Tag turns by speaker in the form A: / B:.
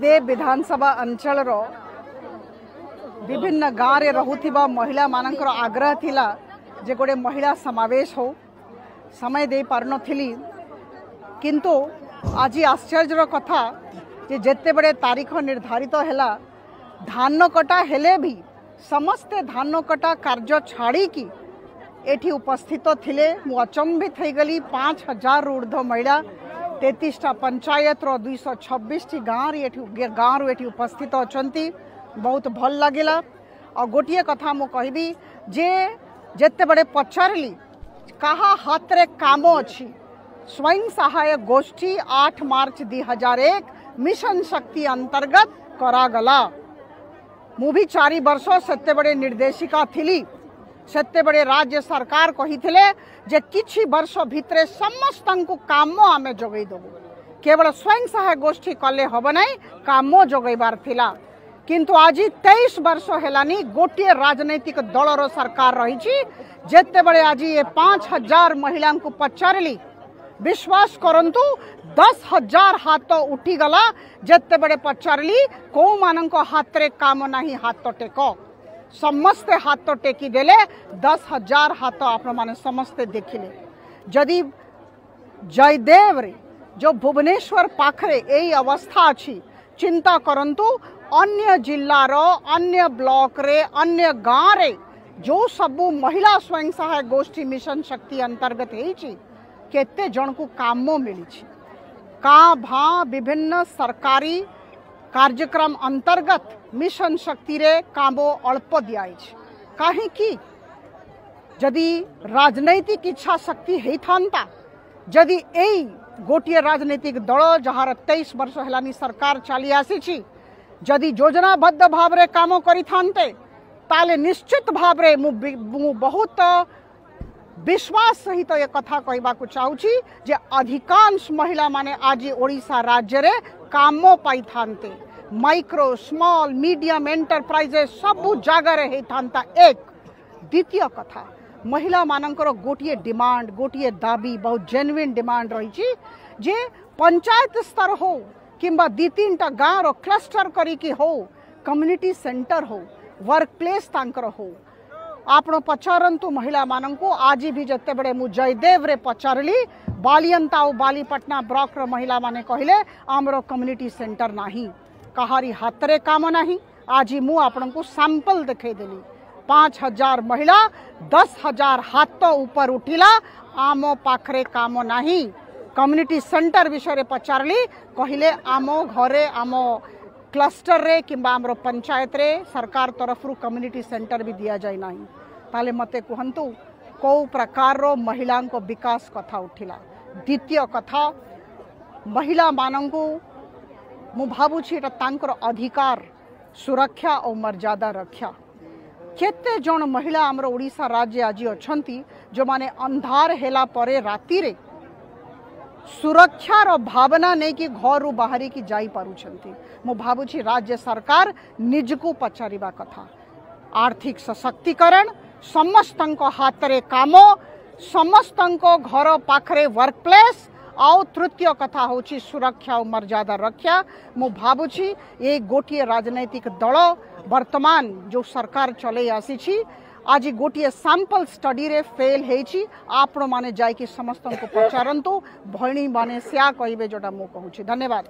A: दे विधानसभा अंचल विभिन्न गाँव में रोकवा महिला मान आग्रह थिला जे गोटे महिला समावेश हो समय दे पार नी कि आज आश्चर्य कथा जे जिते बड़े तारीख निर्धारित है धान कटा हेले भी समस्ते धान कटा कार्य छाड़ी एटी उपस्थित थे मुचंबित अचंभित गली पाँच हजार ऊर्ध महिला तेतीसटा पंचायत रुश छब्बीस गाँव रही गाँव रूठ उपस्थित अच्छा बहुत भल लगे आ गोटे कथा मुझे कहि जे जत्ते बड़े पचारि कहा हाथ में कम अच्छी स्वयं सहायक गोष्ठी आठ मार्च दुई हजार एक मिशन शक्ति अंतर्गत करागला मु भी चार बर्ष से निर्देशिका थिली से राज्य सरकार कही कि वर्ष भितर समस्त कम आम जगेदेबु केवल स्वयं सहायक गोष्ठी कले हेना कम जगेबार किंतु आज तेईस वर्ष होलानी गोटे राजनैतिक दलर सरकार रही जितेबले आज ये पांच हजार महिला को पचारि विश्वास करतु दस हजार हाथ उठीगला जितेबले पचारि कौ मान हाथ में कम ना हाथ टेक समस्ते हाथ तो टेकदे दस हजार हाथ आप समस्ते देखिले जदि जयदेव जो भुवनेश्वर पाखे यही अवस्था अच्छी चिंता करतु अन्य जिलार अन्य ब्लॉक रे अन्य गाँव रे जो सब महिला स्वयं सहायक गोष्ठी मिशन शक्ति अंतर्गत होते जन को कम मिली का भा विभिन्न सरकारी कार्यक्रम अंतर्गत मिशन शक्ति रे कामो अल्प दिखाई कहीं राजनैतिक इच्छा शक्ति होता जदि योटे गोटे राजनैतिक दल जार तेईस वर्ष है सरकार चली आसी जदि योजनाबद्ध भाव में कम करते निश्चित भाव मु बहुत विश्वास सहित ये कथा कहवाक चाहूँगी जे अधिकांश महिला माने आज ओडा राज्य में कम पाई था माइक्रो स्मल मीडियम एंटरप्राइजेस सब जगार होता एक द्वितीय कथा महिला मान गोटे डिमांड गोटे दाबी बहुत जेन्युन डिमांड रही जे पंचायत स्तर हो कि दि तीन टा गाँव क्लस्टर करम्युनिटी सेंटर हो वर्क प्लेस हो आप पचारत महिला मान आज भी जिते बड़े मुझ जयदेव पचारि बालियंता और बालीपटना ब्लक महिला मैंने कहले आमर कम्युनिटी सेन्टर ना कहारी हाथ में कम ना आज मुझे सांपल देखेदेली पांच हजार महिला दस हजार हाथ ऊपर उठिला आम पाखे काम ना कम्युनिटी सेन्टर विषय पचारि कहले आम घरे आम क्लस्टर रे कि आम पंचायत रे सरकार तरफ रु कम्युनिटी सेंटर भी दिया जाए ना तो मते कहतु कौ प्रकार रो महिला को विकास कथा उठिला द्वितीय कथा महिला मान भावुचर अधिकार सुरक्षा और मर्यादा रक्षा केते महिला आम ओडा राज्य आज अच्छा जो मैंने अंधार है राति सुरक्षार भावना नहीं कि घर बाहर की जाई पारुछंती मो भावुचि राज्य सरकार निज को पचार कथा आर्थिक सशक्तिकरण समस्त हाथ में कम समस्त घर पाखरे वर्क प्लेस आउ तृतीय कथा हूँ सुरक्षा और मर्यादा रक्षा मु भावुची ये गोटे राजनैतिक दल वर्तमान जो सरकार चल आसी आज गोटे सांपल स्टडी रे फेल होती आपण मैंने जाकि समस्त को पचारतु भणी मैंने सेया कहे जोटा मु कहूँ धन्यवाद